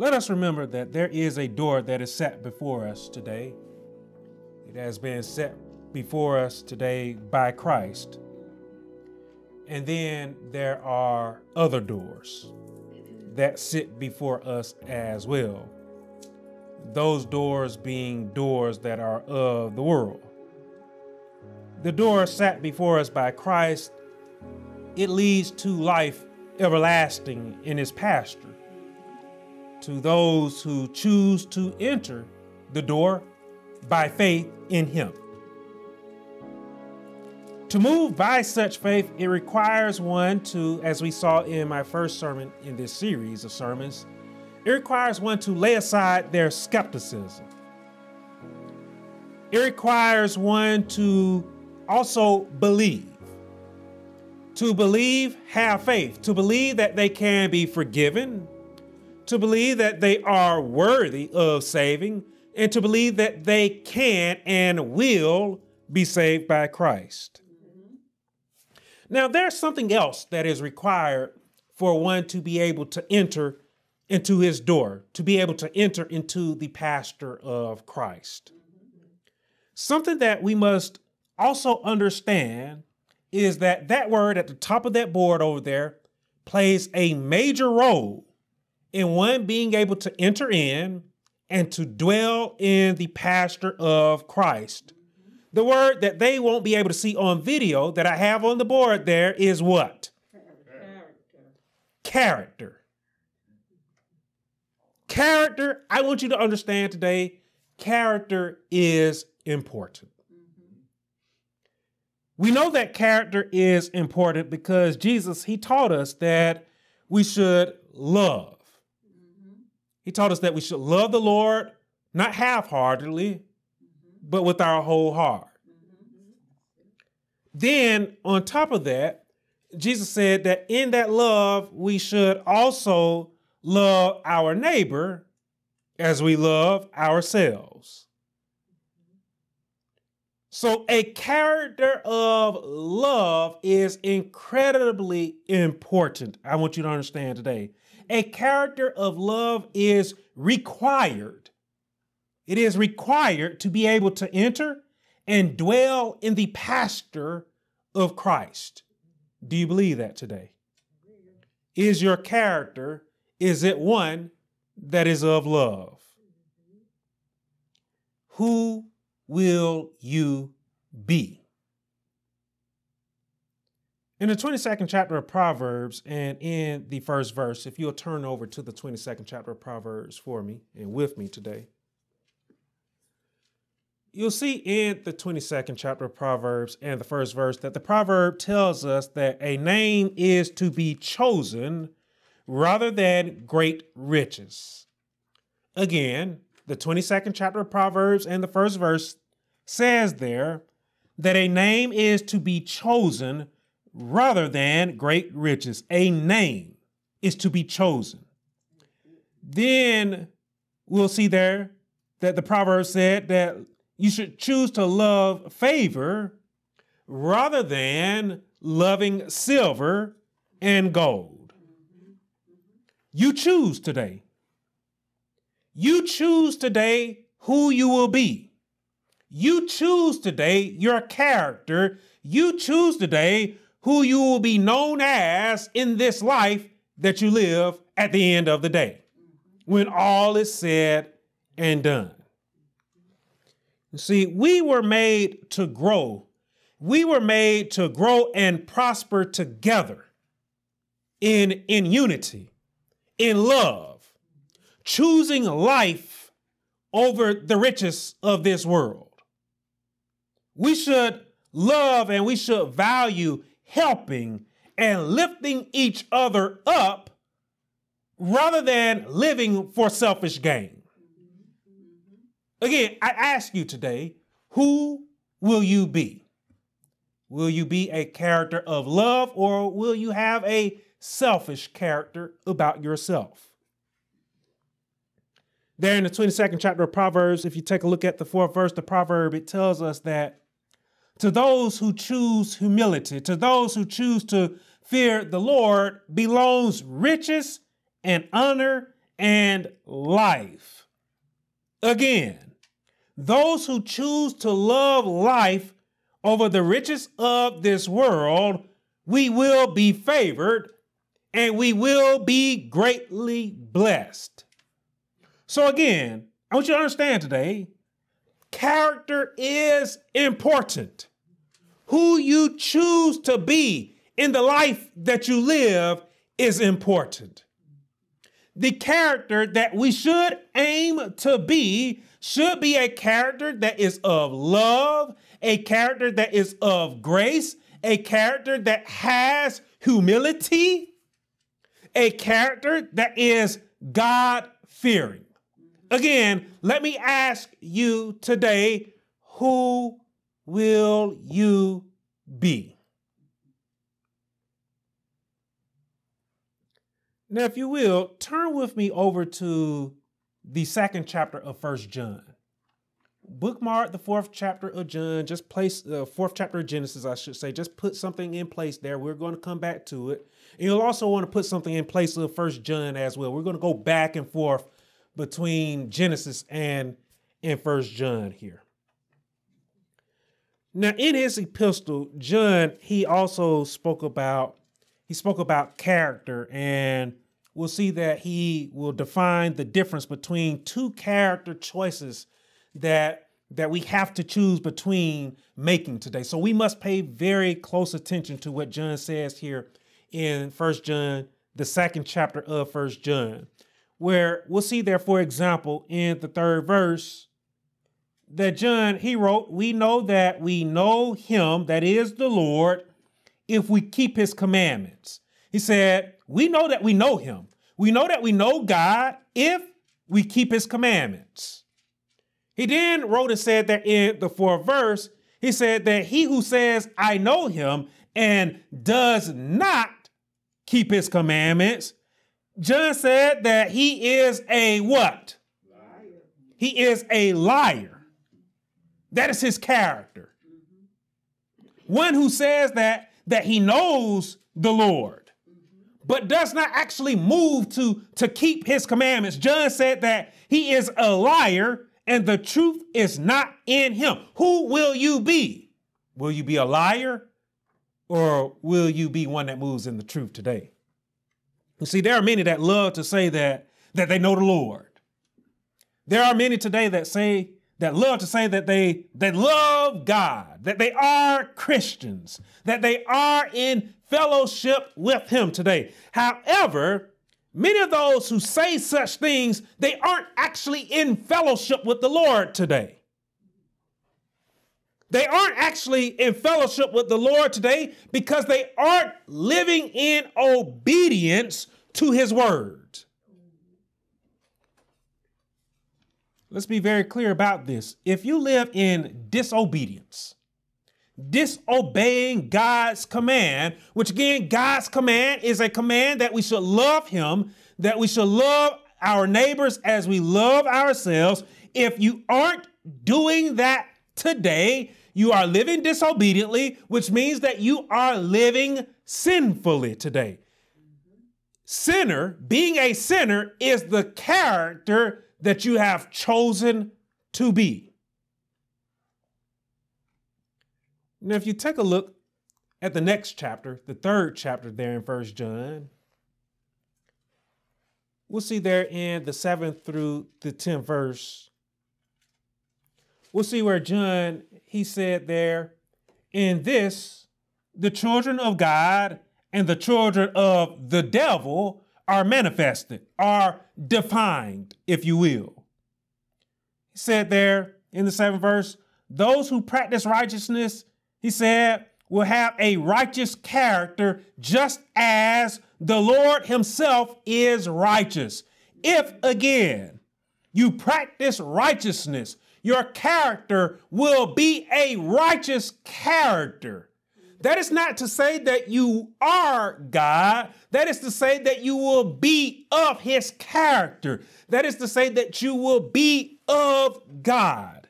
Let us remember that there is a door that is set before us today. It has been set before us today by Christ. And then there are other doors that sit before us as well. Those doors being doors that are of the world. The door set before us by Christ, it leads to life everlasting in his pasture. To those who choose to enter the door by faith in him. To move by such faith, it requires one to, as we saw in my first sermon in this series of sermons, it requires one to lay aside their skepticism. It requires one to also believe. To believe, have faith. To believe that they can be forgiven. To believe that they are worthy of saving. And to believe that they can and will be saved by Christ. Now, there's something else that is required for one to be able to enter into his door, to be able to enter into the pasture of Christ. Something that we must also understand is that that word at the top of that board over there plays a major role in one being able to enter in and to dwell in the pasture of Christ. The word that they won't be able to see on video that I have on the board there is what? Character. Character. Character, I want you to understand today, character is important. We know that character is important because Jesus, he taught us that we should love. He taught us that we should love the Lord, not half heartedly, but with our whole heart. Then, on top of that, Jesus said that in that love, we should also love our neighbor as we love ourselves. So, a character of love is incredibly important. I want you to understand today. A character of love is required it is required to be able to enter and dwell in the pasture of Christ. Do you believe that today? Is your character, is it one that is of love? Who will you be? In the 22nd chapter of Proverbs and in the first verse, if you'll turn over to the 22nd chapter of Proverbs for me and with me today you'll see in the 22nd chapter of Proverbs and the first verse that the proverb tells us that a name is to be chosen rather than great riches. Again, the 22nd chapter of Proverbs and the first verse says there that a name is to be chosen rather than great riches. A name is to be chosen. Then we'll see there that the proverb said that you should choose to love favor rather than loving silver and gold. You choose today. You choose today who you will be. You choose today your character. You choose today who you will be known as in this life that you live at the end of the day when all is said and done. You see, we were made to grow. We were made to grow and prosper together in, in unity, in love, choosing life over the riches of this world. We should love and we should value helping and lifting each other up rather than living for selfish gain. Again, I ask you today, who will you be? Will you be a character of love or will you have a selfish character about yourself? There in the 22nd chapter of Proverbs, if you take a look at the fourth verse, the proverb, it tells us that to those who choose humility, to those who choose to fear the Lord, belongs riches and honor and life. Again, those who choose to love life over the riches of this world, we will be favored and we will be greatly blessed. So, again, I want you to understand today character is important. Who you choose to be in the life that you live is important. The character that we should aim to be should be a character that is of love, a character that is of grace, a character that has humility, a character that is God fearing. Again, let me ask you today who will you be? Now, if you will, turn with me over to the second chapter of First John. Bookmark the fourth chapter of John, just place the uh, fourth chapter of Genesis, I should say. Just put something in place there. We're going to come back to it. And you'll also want to put something in place of First John as well. We're going to go back and forth between Genesis and in First John here. Now, in his epistle, John he also spoke about he spoke about character, and we'll see that he will define the difference between two character choices that that we have to choose between making today. So we must pay very close attention to what John says here in First John, the second chapter of First John where we'll see there, for example, in the third verse, that John, he wrote, We know that we know him, that is the Lord, if we keep his commandments. He said, We know that we know him. We know that we know God if we keep his commandments. He then wrote and said that in the fourth verse, he said that he who says, I know him, and does not keep his commandments, John said that he is a what? Liar. He is a liar. That is his character. Mm-hmm. One who says that that he knows the Lord, mm-hmm. but does not actually move to to keep his commandments. John said that he is a liar and the truth is not in him. Who will you be? Will you be a liar or will you be one that moves in the truth today? You see, there are many that love to say that, that they know the Lord. There are many today that say, that love to say that they, they love God, that they are Christians, that they are in fellowship with Him today. However, many of those who say such things, they aren't actually in fellowship with the Lord today. They aren't actually in fellowship with the Lord today because they aren't living in obedience to his word. Let's be very clear about this. If you live in disobedience, disobeying God's command, which again, God's command is a command that we should love him, that we should love our neighbors as we love ourselves. If you aren't doing that today, you are living disobediently, which means that you are living sinfully today. Sinner, being a sinner, is the character that you have chosen to be. Now, if you take a look at the next chapter, the third chapter there in First John, we'll see there in the seventh through the tenth verse. We'll see where John he said there, in this, the children of God and the children of the devil are manifested, are defined, if you will. He said there in the seventh verse, those who practice righteousness, he said, will have a righteous character just as the Lord himself is righteous. If again you practice righteousness, your character will be a righteous character. That is not to say that you are God. That is to say that you will be of his character. That is to say that you will be of God,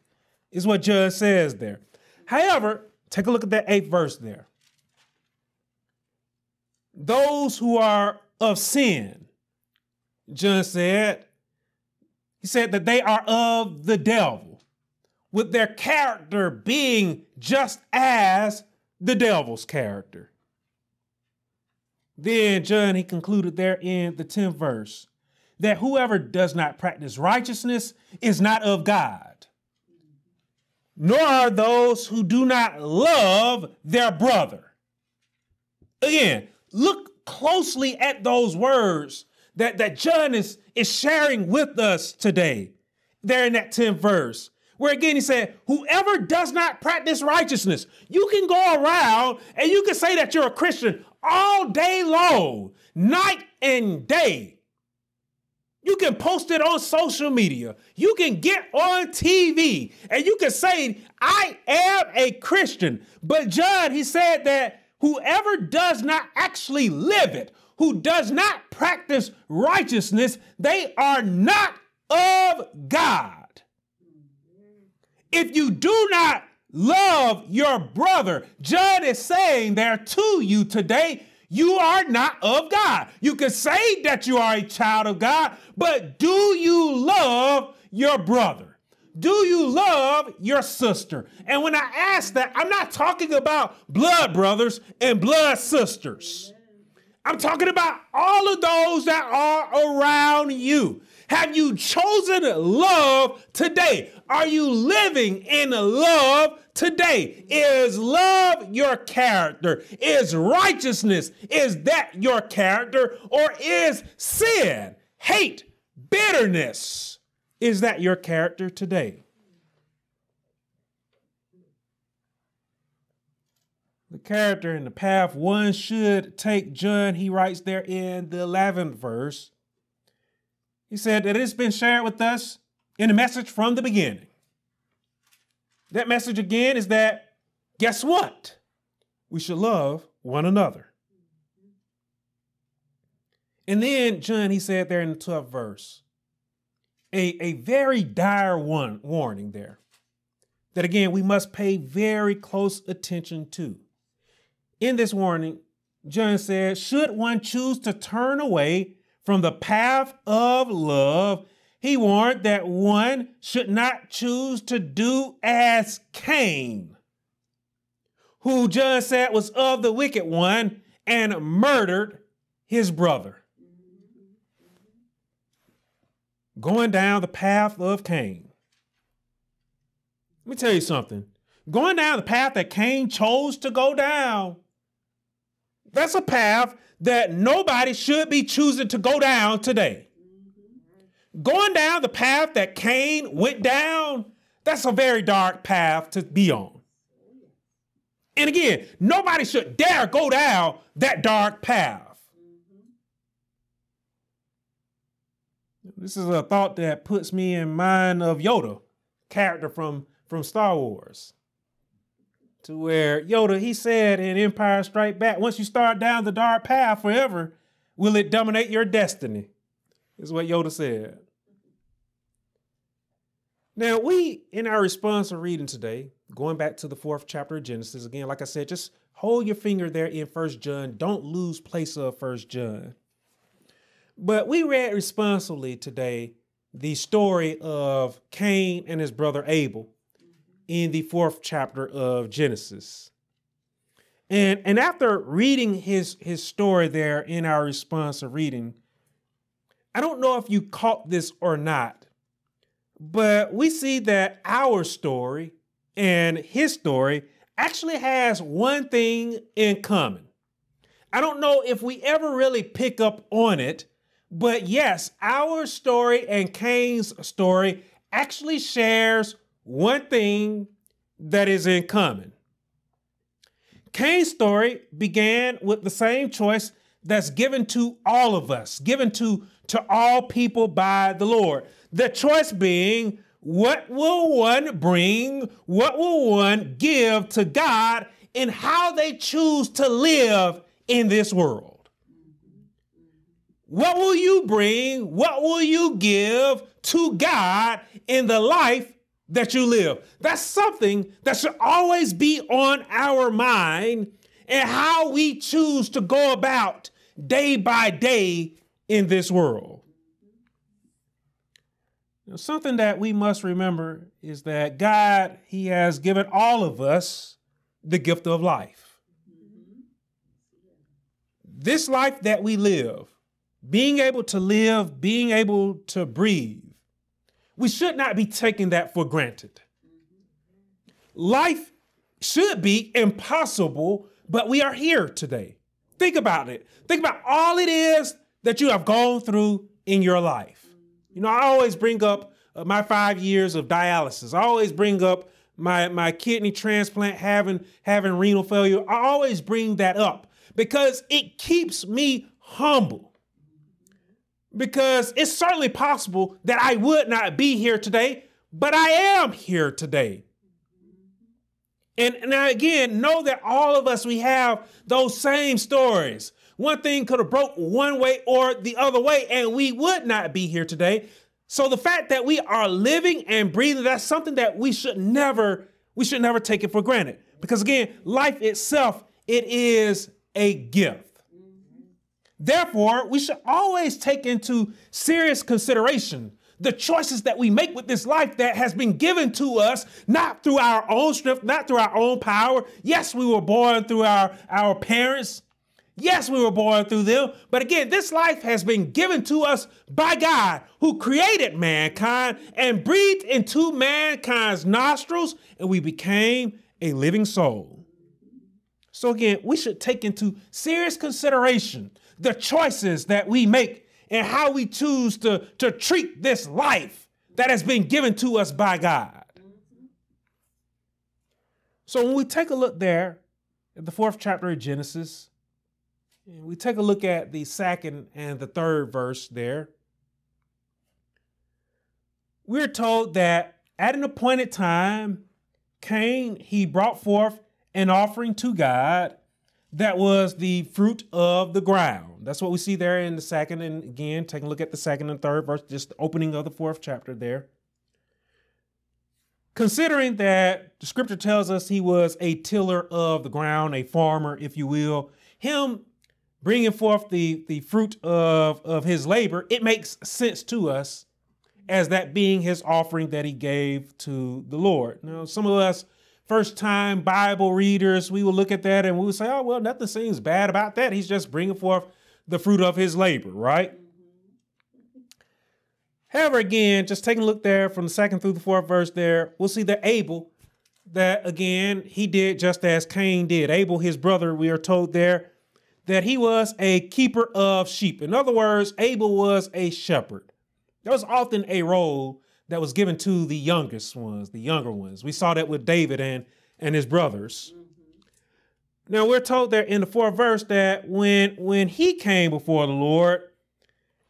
is what Judge says there. However, take a look at that eighth verse there. Those who are of sin, John said, he said that they are of the devil, with their character being just as the devil's character. Then John, he concluded there in the 10th verse that whoever does not practice righteousness is not of God, nor are those who do not love their brother. Again, look closely at those words that, that John is, is sharing with us today, there in that 10th verse. Where again he said, Whoever does not practice righteousness, you can go around and you can say that you're a Christian all day long, night and day. You can post it on social media. You can get on TV and you can say, I am a Christian. But John, he said that whoever does not actually live it, who does not practice righteousness, they are not of God. If you do not love your brother, John is saying there to you today, you are not of God. You can say that you are a child of God, but do you love your brother? Do you love your sister? And when I ask that, I'm not talking about blood brothers and blood sisters. I'm talking about all of those that are around you. Have you chosen love today? Are you living in love today? Is love your character? Is righteousness, is that your character? Or is sin, hate, bitterness, is that your character today? the character and the path one should take John, he writes there in the 11th verse. He said that it's been shared with us in a message from the beginning. That message again is that guess what? We should love one another. And then John, he said there in the 12th verse, a, a very dire one warning there that again we must pay very close attention to. In this warning, John said, should one choose to turn away from the path of love, he warned that one should not choose to do as Cain, who John said was of the wicked one and murdered his brother. Going down the path of Cain. Let me tell you something. Going down the path that Cain chose to go down that's a path that nobody should be choosing to go down today. Going down the path that Cain went down, that's a very dark path to be on. And again, nobody should dare go down that dark path. This is a thought that puts me in mind of Yoda, character from, from Star Wars to where Yoda, he said in Empire Strike Back, once you start down the dark path forever, will it dominate your destiny? Is what Yoda said. Now, we, in our response responsive reading today, going back to the fourth chapter of Genesis, again, like I said, just hold your finger there in First John. Don't lose place of First John. But we read responsibly today the story of Cain and his brother Abel in the fourth chapter of Genesis. And, and after reading his, his story there in our responsive reading, I don't know if you caught this or not, but we see that our story and his story actually has one thing in common. I don't know if we ever really pick up on it, but yes, our story and Cain's story actually shares one thing that is in common. Cain's story began with the same choice that's given to all of us, given to, to all people by the Lord. The choice being, what will one bring? What will one give to God in how they choose to live in this world? What will you bring? What will you give to God in the life that you live. That's something that should always be on our mind and how we choose to go about day by day in this world. something that we must remember is that God, He has given all of us the gift of life. This life that we live, being able to live, being able to breathe, we should not be taking that for granted. Life should be impossible, but we are here today. Think about it. Think about all it is that you have gone through in your life. You know, I always bring up uh, my five years of dialysis. I always bring up my, my kidney transplant, having, having renal failure. I always bring that up because it keeps me humble. Because it's certainly possible that I would not be here today, but I am here today. And now again, know that all of us, we have those same stories. One thing could have broke one way or the other way, and we would not be here today. So the fact that we are living and breathing, that's something that we should never, we should never take it for granted. Because again, life itself, it is a gift. Therefore, we should always take into serious consideration the choices that we make with this life that has been given to us, not through our own strength, not through our own power. Yes, we were born through our, our parents, Yes, we were born through them, but again, this life has been given to us by God who created mankind and breathed into mankind's nostrils, and we became a living soul. So, again, we should take into serious consideration the choices that we make and how we choose to, to treat this life that has been given to us by God. So, when we take a look there at the fourth chapter of Genesis, and we take a look at the second and the third verse there. We're told that at an appointed time, Cain, he brought forth an offering to God that was the fruit of the ground. That's what we see there in the second. And again, taking a look at the second and third verse, just the opening of the fourth chapter there. Considering that the scripture tells us he was a tiller of the ground, a farmer, if you will, him bringing forth the, the fruit of, of his labor, it makes sense to us as that being his offering that he gave to the Lord. Now, some of us first time Bible readers, we will look at that and we will say, oh, well, nothing seems bad about that. He's just bringing forth the fruit of his labor, right? Mm-hmm. However, again, just taking a look there from the second through the fourth verse there, we'll see that Abel, that again, he did just as Cain did. Abel, his brother, we are told there, that he was a keeper of sheep. In other words, Abel was a shepherd. There was often a role that was given to the youngest ones, the younger ones. We saw that with David and, and his brothers. Mm-hmm. Now we're told there in the fourth verse that when when he came before the Lord,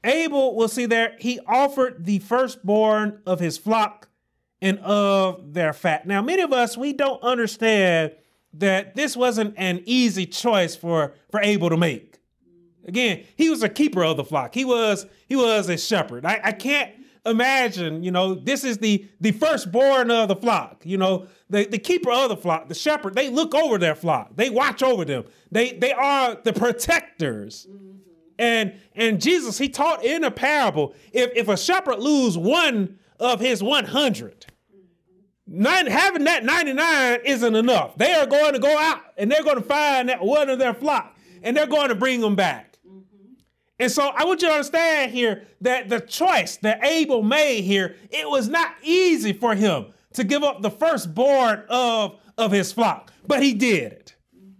Abel we'll see there he offered the firstborn of his flock and of their fat. Now many of us we don't understand that this wasn't an easy choice for, for Abel to make. Again, he was a keeper of the flock. He was he was a shepherd. I, I can't imagine, you know, this is the the firstborn of the flock. You know, the, the keeper of the flock, the shepherd, they look over their flock. They watch over them. They they are the protectors. And and Jesus, he taught in a parable, if, if a shepherd lose one of his 100, Nine, having that 99 isn't enough. They are going to go out and they're going to find that one of their flock and they're going to bring them back. And so I want you to understand here that the choice that Abel made here, it was not easy for him to give up the firstborn of, of his flock, but he did it. Mm-hmm.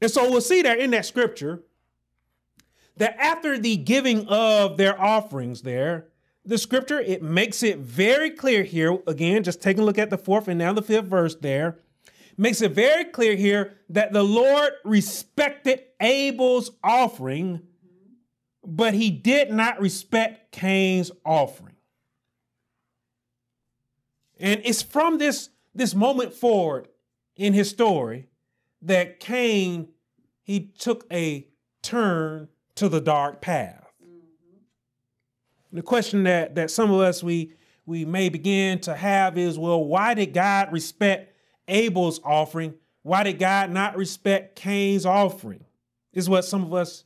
And so we'll see there in that scripture that after the giving of their offerings there, the scripture, it makes it very clear here. Again, just taking a look at the fourth and now the fifth verse there. Makes it very clear here that the Lord respected Abel's offering, but he did not respect Cain's offering. And it's from this, this moment forward in his story that Cain he took a turn to the dark path. Mm-hmm. The question that that some of us we we may begin to have is, well, why did God respect Abel's offering? Why did God not respect Cain's offering? Is what some of us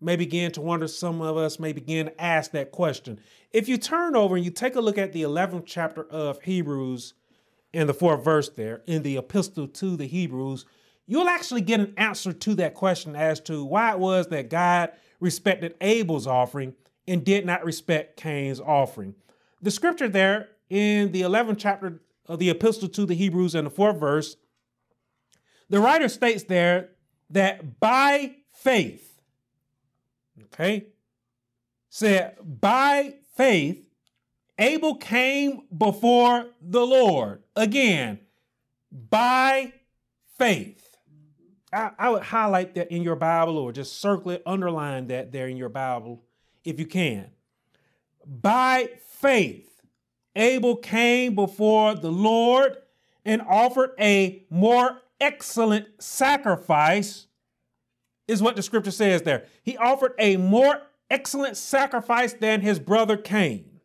may begin to wonder, some of us may begin to ask that question. If you turn over and you take a look at the 11th chapter of Hebrews in the fourth verse there, in the epistle to the Hebrews, you'll actually get an answer to that question as to why it was that God respected Abel's offering and did not respect Cain's offering. The scripture there in the 11th chapter of the epistle to the Hebrews in the fourth verse, the writer states there that by faith, okay, said, by faith, Abel came before the Lord. Again, by faith. I, I, would highlight that in your Bible or just circle it, underline that there in your Bible if you can. By faith, Abel came before the Lord and offered a more excellent sacrifice, is what the scripture says there. He offered a more excellent sacrifice than his brother Cain.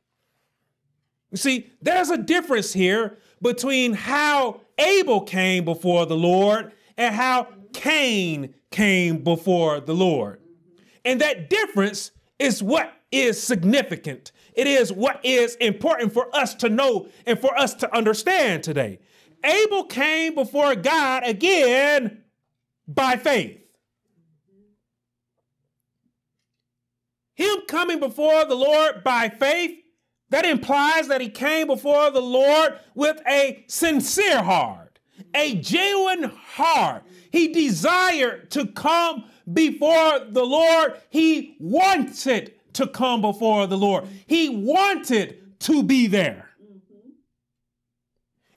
You see, there's a difference here between how Abel came before the Lord and how Cain came before the Lord. And that difference is what is significant. It is what is important for us to know and for us to understand today. Abel came before God again by faith. Him coming before the Lord by faith, that implies that he came before the Lord with a sincere heart, a genuine heart. He desired to come before the Lord. He wanted to come before the Lord. He wanted to be there. Mm-hmm.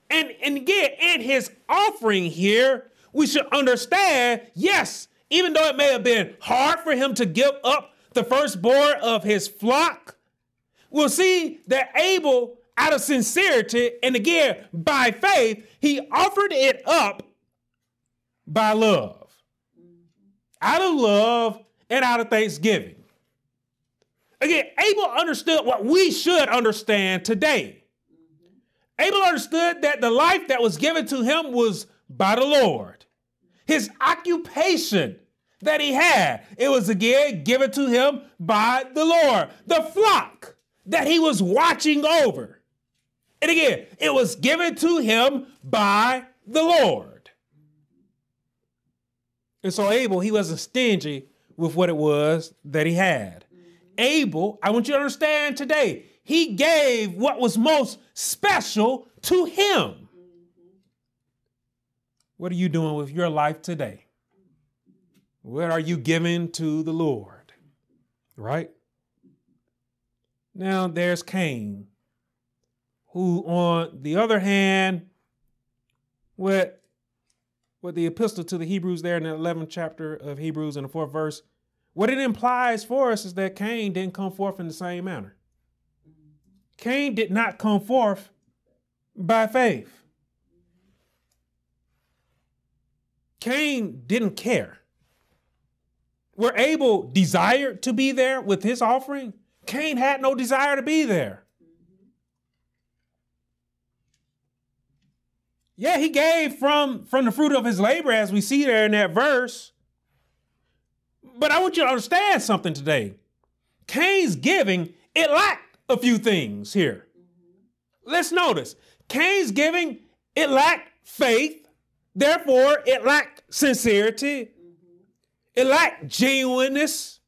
And, and again, in his offering here, we should understand yes, even though it may have been hard for him to give up the firstborn of his flock, we'll see that Abel, out of sincerity and again by faith, he offered it up by love. Mm-hmm. Out of love and out of thanksgiving. Again, Abel understood what we should understand today. Abel understood that the life that was given to him was by the Lord. His occupation that he had, it was again given to him by the Lord. The flock that he was watching over. And again, it was given to him by the Lord. And so Abel, he wasn't stingy with what it was that he had. Abel, I want you to understand today, he gave what was most special to him. What are you doing with your life today? What are you giving to the Lord? Right? Now there's Cain, who, on the other hand, what, what the epistle to the Hebrews there in the 11th chapter of Hebrews in the fourth verse, what it implies for us is that Cain didn't come forth in the same manner. Cain did not come forth by faith. Cain didn't care. Where Abel desired to be there with his offering, Cain had no desire to be there. Yeah, he gave from, from the fruit of his labor, as we see there in that verse. But I want you to understand something today. Cain's giving, it lacked a few things here. Let's notice Cain's giving, it lacked faith. Therefore, it lacked sincerity. It lacked genuineness.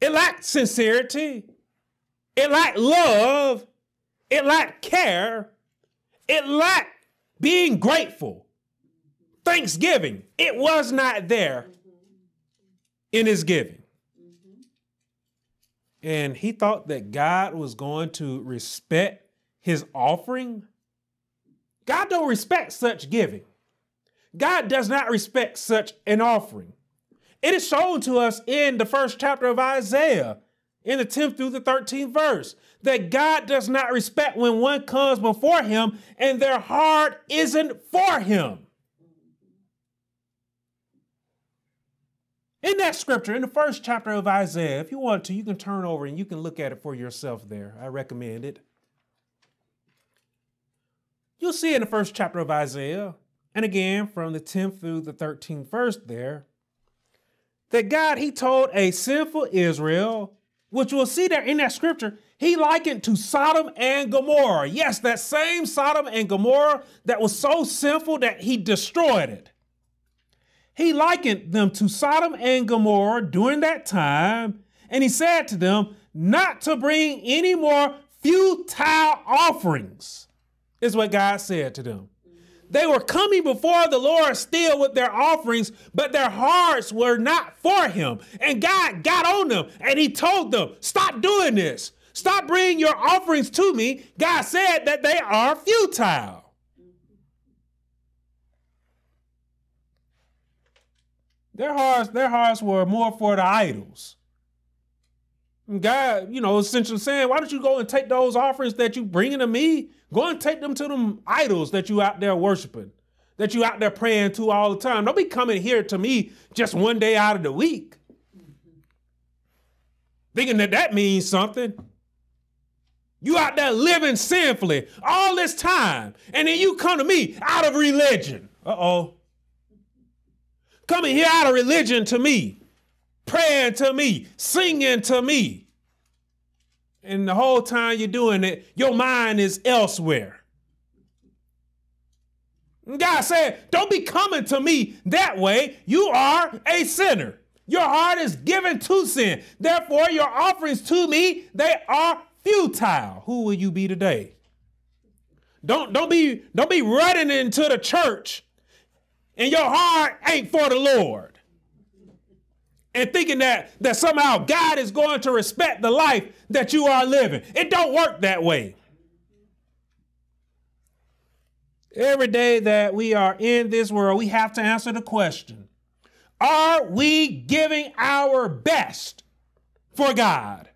It lacked sincerity. It lacked love. It lacked care. It lacked being grateful. Thanksgiving. It was not there in his giving. Mm-hmm. And he thought that God was going to respect his offering. God don't respect such giving. God does not respect such an offering. It is shown to us in the first chapter of Isaiah, in the 10th through the 13th verse, that God does not respect when one comes before him and their heart isn't for him. In that scripture, in the first chapter of Isaiah, if you want to, you can turn over and you can look at it for yourself there. I recommend it. You'll see in the first chapter of Isaiah, and again from the 10th through the 13th verse there, that God, he told a sinful Israel, which we'll see there in that scripture, he likened to Sodom and Gomorrah. Yes, that same Sodom and Gomorrah that was so sinful that he destroyed it. He likened them to Sodom and Gomorrah during that time, and he said to them not to bring any more futile offerings, is what God said to them. They were coming before the Lord still with their offerings, but their hearts were not for Him. And God got on them and He told them, Stop doing this. Stop bringing your offerings to me. God said that they are futile. Their hearts, their hearts were more for the idols. God, you know, essentially saying, why don't you go and take those offerings that you bringing to me? Go and take them to them idols that you out there worshiping, that you out there praying to all the time. Don't be coming here to me just one day out of the week. Thinking that that means something. You out there living sinfully all this time, and then you come to me out of religion. Uh-oh. Coming here out of religion to me praying to me, singing to me. And the whole time you're doing it, your mind is elsewhere. God said, Don't be coming to me that way. You are a sinner. Your heart is given to sin. Therefore, your offerings to me, they are futile. Who will you be today? Don't, don't, be, don't be running into the church and your heart ain't for the Lord and thinking that, that somehow God is going to respect the life that you are living. It don't work that way. Every day that we are in this world, we have to answer the question Are we giving our best for God?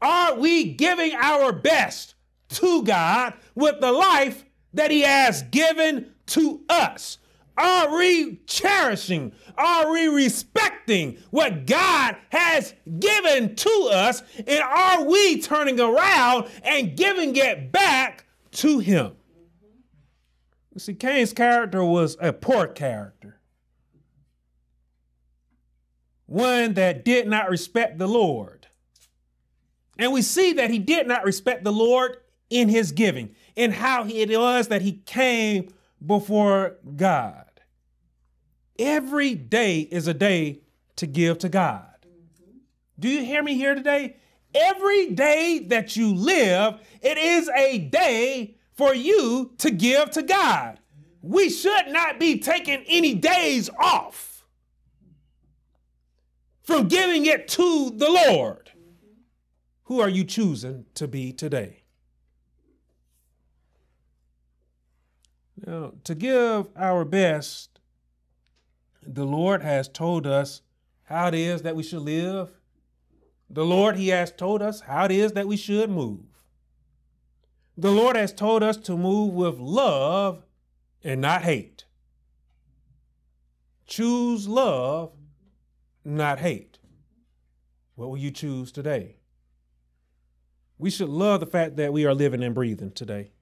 Are we giving our best to God with the life that He has given to us? Are we cherishing? Are we respecting what God has given to us? And are we turning around and giving it back to Him? You see, Cain's character was a poor character, one that did not respect the Lord. And we see that he did not respect the Lord in his giving, in how it was that he came before God. Every day is a day to give to God. Do you hear me here today? Every day that you live, it is a day for you to give to God. We should not be taking any days off from giving it to the Lord. Who are you choosing to be today? Now, to give our best, the Lord has told us how it is that we should live. The Lord, He has told us how it is that we should move. The Lord has told us to move with love and not hate. Choose love, not hate. What will you choose today? We should love the fact that we are living and breathing today.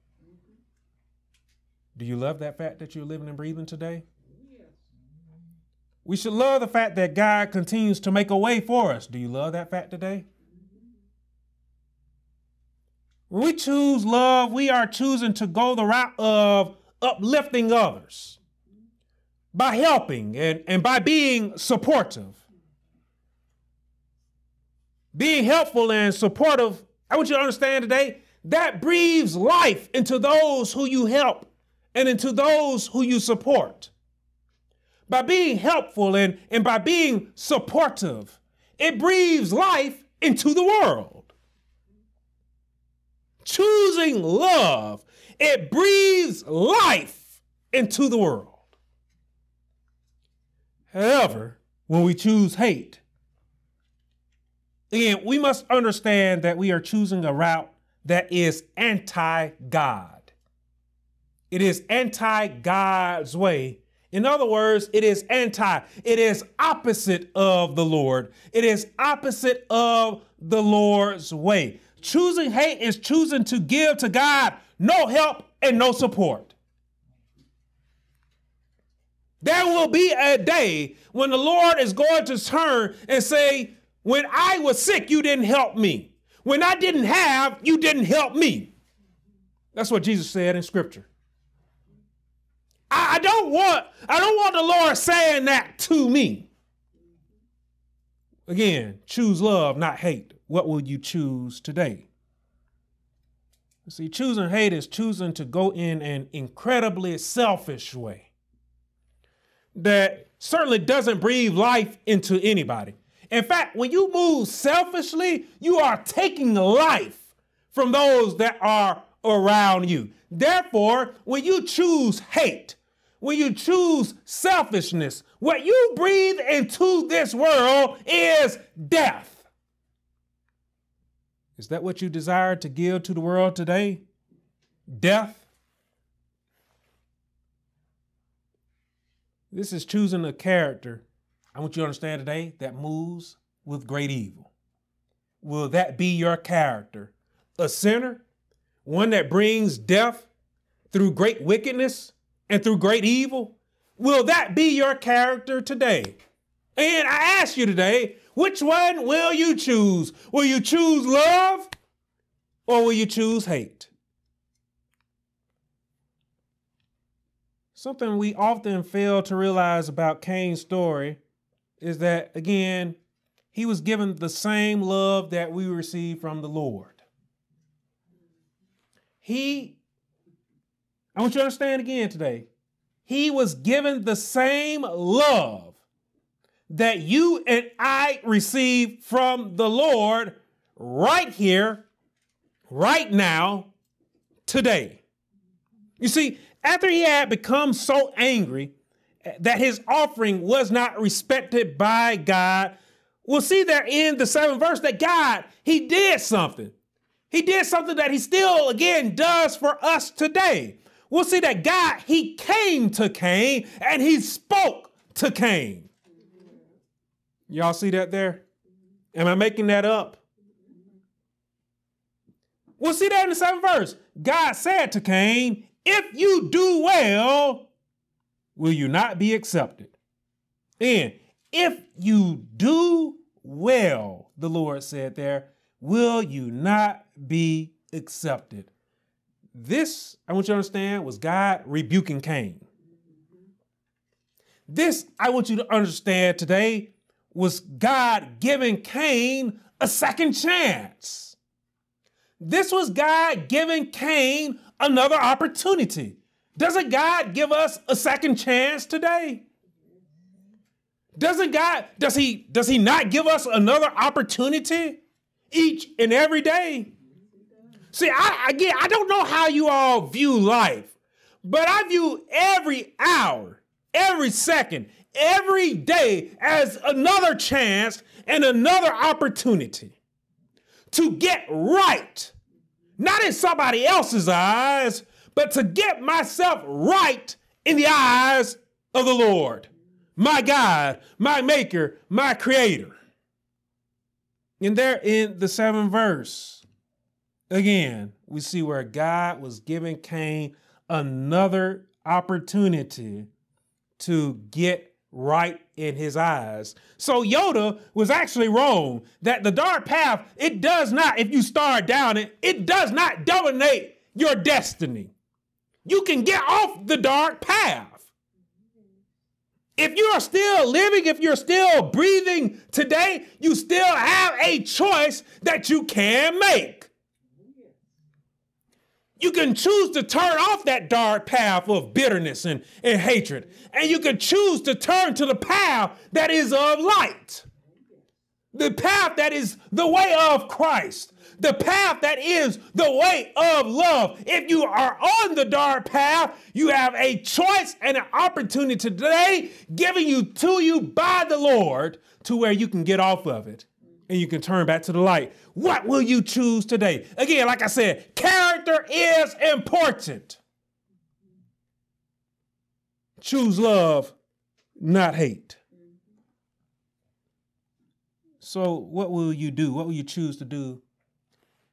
Do you love that fact that you're living and breathing today? Yes. We should love the fact that God continues to make a way for us. Do you love that fact today? When we choose love, we are choosing to go the route of uplifting others by helping and, and by being supportive. Being helpful and supportive, I want you to understand today, that breathes life into those who you help and into those who you support by being helpful and, and by being supportive, it breathes life into the world. Choosing love, it breathes life into the world. However, when we choose hate, again, we must understand that we are choosing a route that is anti God. It is anti God's way in other words, it is anti, it is opposite of the Lord. It is opposite of the Lord's way. Choosing hate is choosing to give to God no help and no support. There will be a day when the Lord is going to turn and say, When I was sick, you didn't help me. When I didn't have, you didn't help me. That's what Jesus said in Scripture. I, I don't want, I don't want the Lord saying that to me. Again, choose love, not hate. What will you choose today? See, choosing hate is choosing to go in an incredibly selfish way that certainly doesn't breathe life into anybody. In fact, when you move selfishly, you are taking life from those that are around you. Therefore, when you choose hate, when you choose selfishness, what you breathe into this world is death. Is that what you desire to give to the world today? Death? This is choosing a character, I want you to understand today, that moves with great evil. Will that be your character? A sinner? One that brings death through great wickedness and through great evil? Will that be your character today? And I ask you today, which one will you choose? Will you choose love or will you choose hate? Something we often fail to realize about Cain's story is that, again, he was given the same love that we receive from the Lord. He, I want you to understand again today, he was given the same love that you and I receive from the Lord right here, right now, today. You see, after he had become so angry that his offering was not respected by God, we'll see there in the seventh verse that God, he did something. He did something that he still, again, does for us today. We'll see that God, he came to Cain and he spoke to Cain. Y'all see that there? Am I making that up? We'll see that in the seventh verse. God said to Cain, if you do well, will you not be accepted? And if you do well, the Lord said there, will you not be accepted? This, I want you to understand, was God rebuking Cain. This, I want you to understand today, was God giving Cain a second chance. This was God giving Cain another opportunity. Doesn't God give us a second chance today? Doesn't God, does he, does he not give us another opportunity each and every day? See, I, again, I don't know how you all view life, but I view every hour, every second, every day as another chance and another opportunity to get right not in somebody else's eyes, but to get myself right in the eyes of the Lord, my God, my Maker, my Creator. And there in the seventh verse, again, we see where God was giving Cain another opportunity to get right in his eyes. So Yoda was actually wrong that the dark path, it does not, if you start down it, it does not dominate your destiny. You can get off the dark path. If you are still living, if you're still breathing today, you still have a choice that you can make. You can choose to turn off that dark path of bitterness and, and hatred. And you can choose to turn to the path that is of light. The path that is the way of Christ. The path that is the way of love. If you are on the dark path, you have a choice and an opportunity today given you to you by the Lord to where you can get off of it and you can turn back to the light. What will you choose today? Again, like I said, character is important. Choose love, not hate. So, what will you do? What will you choose to do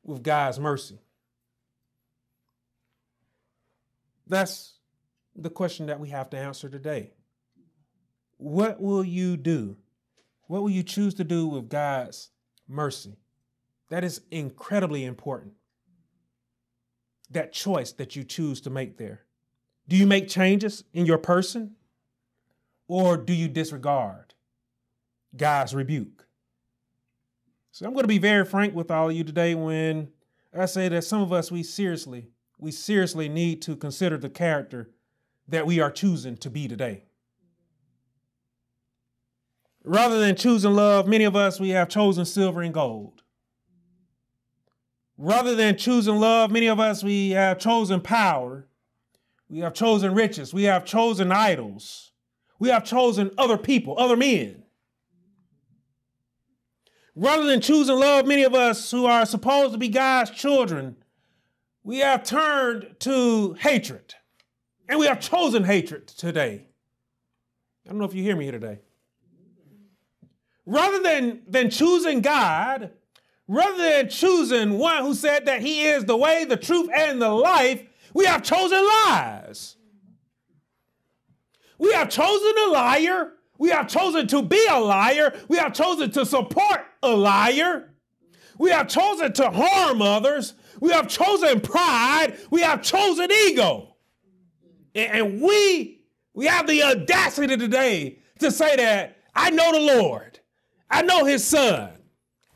with God's mercy? That's the question that we have to answer today. what will you do? What will you choose to do with God's mercy? That is incredibly important. That choice that you choose to make there. Do you make changes in your person or do you disregard God's rebuke? So I'm going to be very frank with all of you today when I say that some of us we seriously we seriously need to consider the character that we are choosing to be today. Rather than choosing love, many of us we have chosen silver and gold. Rather than choosing love, many of us we have chosen power. We have chosen riches. We have chosen idols. We have chosen other people, other men. Rather than choosing love, many of us who are supposed to be God's children, we have turned to hatred. And we have chosen hatred today. I don't know if you hear me here today. Rather than, than choosing God, rather than choosing one who said that he is the way, the truth, and the life, we have chosen lies. We have chosen a liar. We have chosen to be a liar. We have chosen to support a liar. We have chosen to harm others. We have chosen pride. We have chosen ego. And we we have the audacity today to say that I know the Lord. I know his son.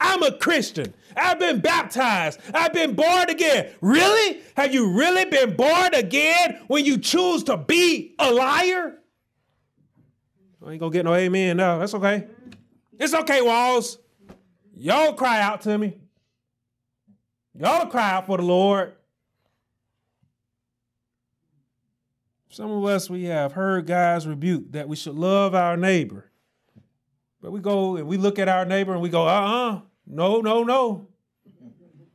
I'm a Christian. I've been baptized. I've been born again. Really? Have you really been born again when you choose to be a liar? I ain't gonna get no amen. No, that's okay. It's okay, Walls. Y'all cry out to me. Y'all cry out for the Lord. Some of us, we have heard God's rebuke that we should love our neighbor. But we go and we look at our neighbor and we go, uh uh-uh, uh, no, no, no.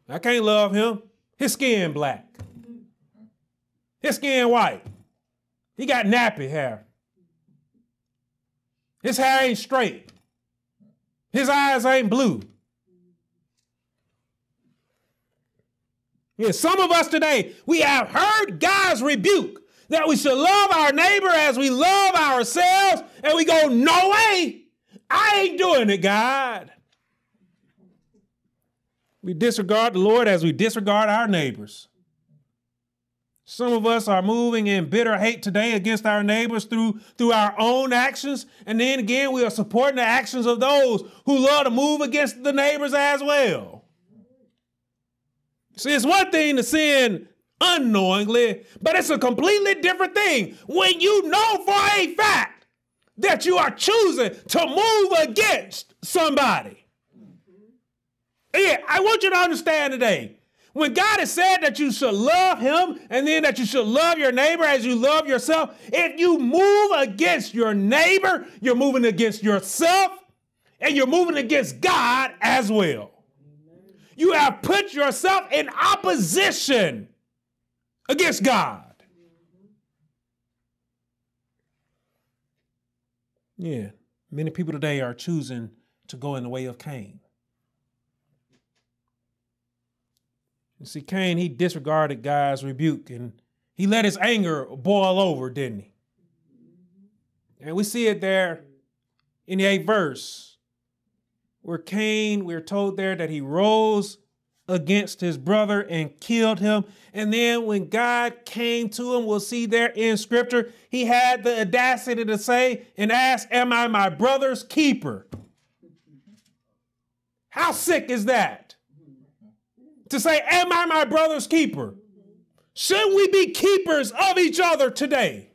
I can't love him. His skin black. His skin white. He got nappy hair. His hair ain't straight. His eyes ain't blue. Yeah, some of us today, we have heard God's rebuke that we should love our neighbor as we love ourselves, and we go, No way, I ain't doing it, God. We disregard the Lord as we disregard our neighbors. Some of us are moving in bitter hate today against our neighbors through, through our own actions. And then again, we are supporting the actions of those who love to move against the neighbors as well. See, it's one thing to sin unknowingly, but it's a completely different thing when you know for a fact that you are choosing to move against somebody. Yeah, I want you to understand today. When God has said that you should love him and then that you should love your neighbor as you love yourself, if you move against your neighbor, you're moving against yourself and you're moving against God as well. You have put yourself in opposition against God. Yeah, many people today are choosing to go in the way of Cain. You see, Cain, he disregarded God's rebuke and he let his anger boil over, didn't he? And we see it there in the eighth verse, where Cain, we're told there that he rose against his brother and killed him. And then when God came to him, we'll see there in scripture, he had the audacity to say and ask, Am I my brother's keeper? How sick is that? To say, Am I my brother's keeper? Should we be keepers of each other today?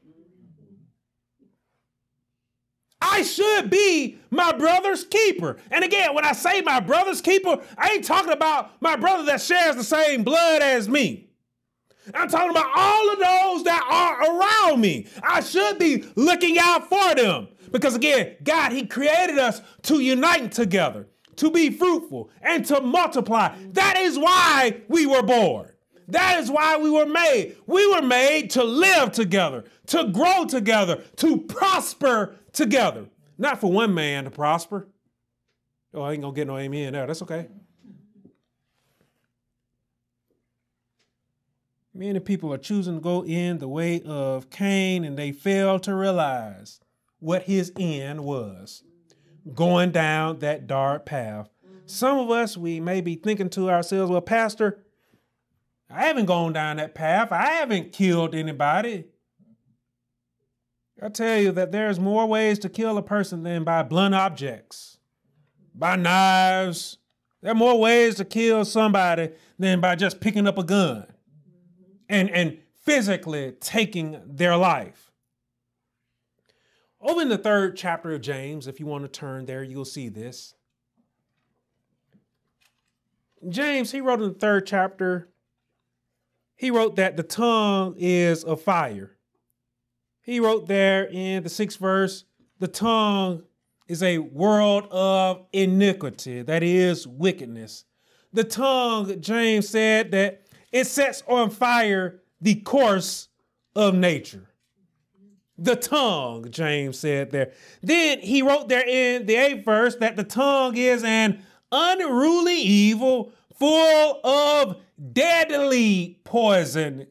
I should be my brother's keeper. And again, when I say my brother's keeper, I ain't talking about my brother that shares the same blood as me. I'm talking about all of those that are around me. I should be looking out for them. Because again, God, He created us to unite together, to be fruitful, and to multiply. That is why we were born. That is why we were made. We were made to live together, to grow together, to prosper together. Not for one man to prosper. Oh, I ain't gonna get no amen there. That's okay. Many people are choosing to go in the way of Cain and they fail to realize what his end was going down that dark path. Some of us, we may be thinking to ourselves, well, Pastor, I haven't gone down that path. I haven't killed anybody. I tell you that there's more ways to kill a person than by blunt objects, by knives. There are more ways to kill somebody than by just picking up a gun and, and physically taking their life. Over in the third chapter of James, if you want to turn there, you'll see this. James, he wrote in the third chapter, he wrote that the tongue is a fire. He wrote there in the sixth verse, the tongue is a world of iniquity, that is wickedness. The tongue, James said, that it sets on fire the course of nature. The tongue, James said there. Then he wrote there in the eighth verse that the tongue is an unruly evil full of deadly poison,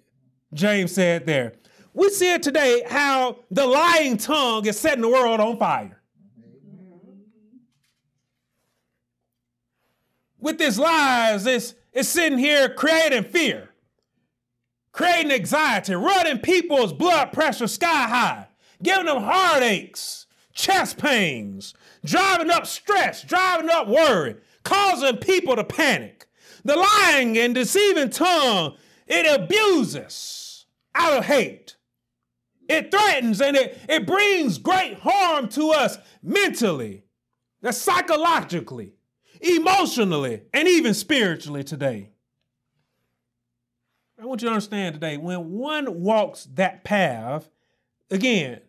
James said there. We see it today how the lying tongue is setting the world on fire. With this lies, it's, it's sitting here creating fear creating anxiety, running people's blood pressure sky high, giving them heartaches, chest pains, driving up stress, driving up worry, causing people to panic. The lying and deceiving tongue, it abuses out of hate. It threatens and it, it brings great harm to us mentally, psychologically, emotionally, and even spiritually today. I want you to understand today when one walks that path, again,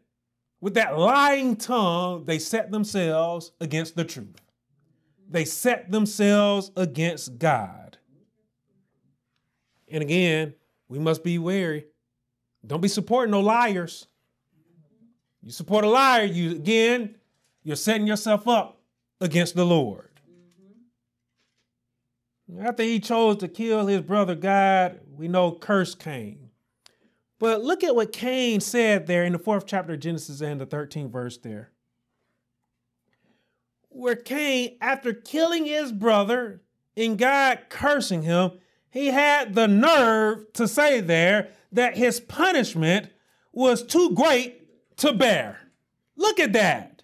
with that lying tongue, they set themselves against the truth. They set themselves against God. And again, we must be wary. Don't be supporting no liars. You support a liar, you again, you're setting yourself up against the Lord. Mm-hmm. After he chose to kill his brother God, we know curse came. But look at what Cain said there in the fourth chapter of Genesis and the 13th verse there. Where Cain, after killing his brother and God cursing him, he had the nerve to say there that his punishment was too great to bear. Look at that.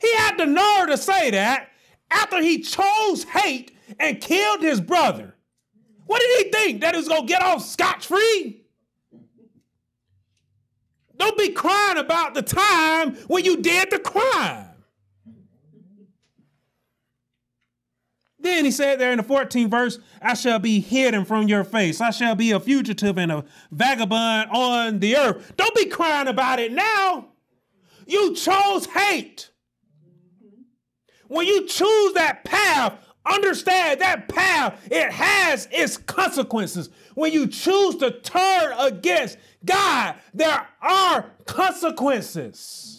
He had the nerve to say that after he chose hate and killed his brother. What did he think? That he was going to get off scotch free? Don't be crying about the time when you did the crime. Then he said there in the 14th verse, I shall be hidden from your face. I shall be a fugitive and a vagabond on the earth. Don't be crying about it now. You chose hate. When you choose that path, understand that path, it has its consequences. When you choose to turn against God, there are consequences.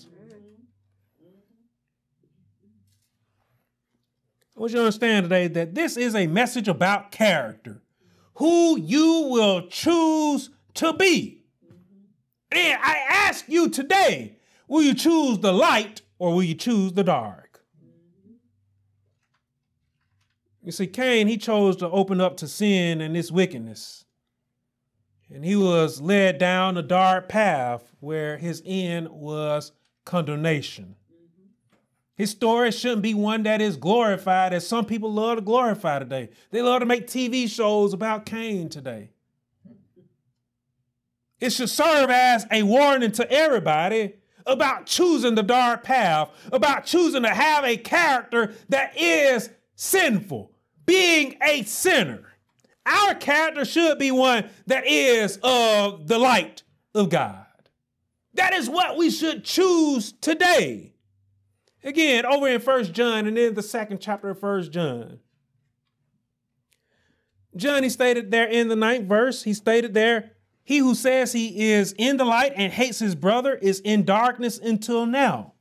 I want you to understand today that this is a message about character, who you will choose to be. And I ask you today, will you choose the light or will you choose the dark? You see, Cain, he chose to open up to sin and its wickedness. And he was led down a dark path where his end was condemnation. His story shouldn't be one that is glorified as some people love to glorify today. They love to make TV shows about Cain today. It should serve as a warning to everybody about choosing the dark path, about choosing to have a character that is sinful, being a sinner. Our character should be one that is of the light of God. That is what we should choose today. Again, over in First John and then the second chapter of First John. John, he stated there in the ninth verse, he stated there, he who says he is in the light and hates his brother is in darkness until now.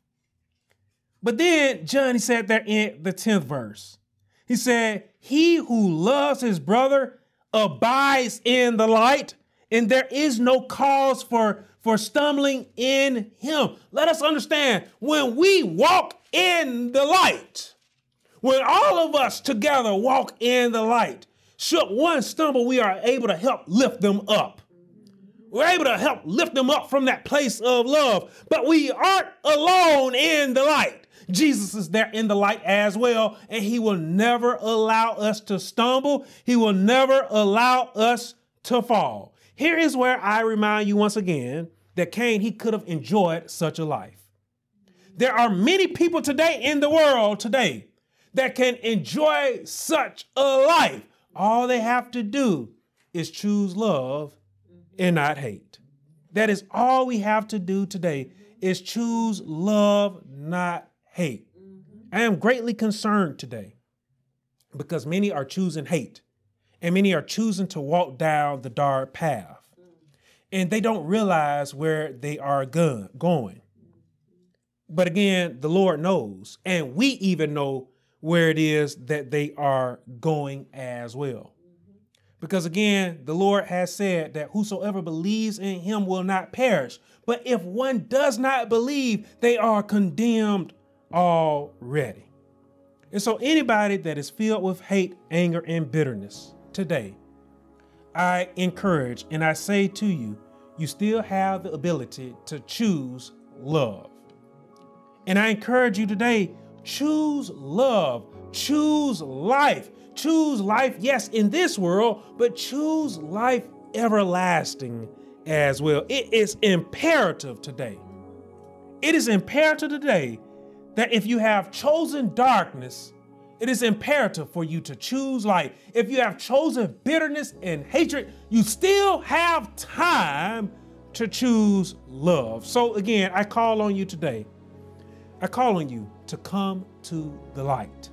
But then John, he said there in the 10th verse, he said, He who loves his brother abides in the light, and there is no cause for, for stumbling in him. Let us understand when we walk in the light, when all of us together walk in the light, should one stumble, we are able to help lift them up. We're able to help lift them up from that place of love, but we aren't alone in the light. Jesus is there in the light as well, and he will never allow us to stumble. He will never allow us to fall. Here is where I remind you once again that Cain, he could have enjoyed such a life. There are many people today in the world today that can enjoy such a life. All they have to do is choose love and not hate. That is all we have to do today is choose love, not hate. I am greatly concerned today because many are choosing hate and many are choosing to walk down the dark path. And they don't realize where they are going. But again, the Lord knows, and we even know where it is that they are going as well. Because again, the Lord has said that whosoever believes in him will not perish. But if one does not believe, they are condemned already. And so, anybody that is filled with hate, anger, and bitterness today, I encourage and I say to you, you still have the ability to choose love. And I encourage you today, choose love, choose life, choose life, yes, in this world, but choose life everlasting as well. It is imperative today. It is imperative today that if you have chosen darkness, it is imperative for you to choose light. If you have chosen bitterness and hatred, you still have time to choose love. So, again, I call on you today. I call on you to come to the light,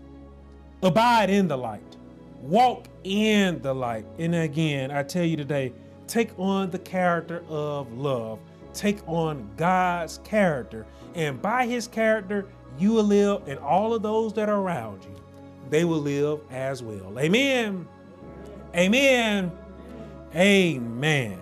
abide in the light, walk in the light. And again, I tell you today, take on the character of love, take on God's character, and by his character, you will live, and all of those that are around you they will live as well. Amen. Amen. Amen.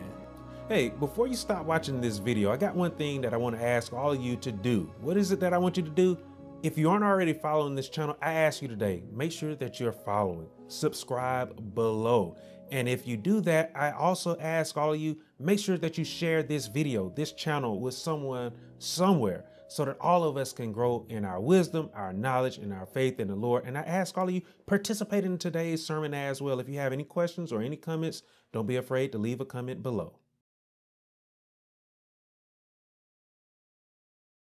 Hey, before you stop watching this video, I got one thing that I want to ask all of you to do. What is it that I want you to do? If you aren't already following this channel, I ask you today, make sure that you're following. Subscribe below. And if you do that, I also ask all of you, make sure that you share this video, this channel with someone somewhere so that all of us can grow in our wisdom, our knowledge, and our faith in the Lord. And I ask all of you, participate in today's sermon as well. If you have any questions or any comments, don't be afraid to leave a comment below.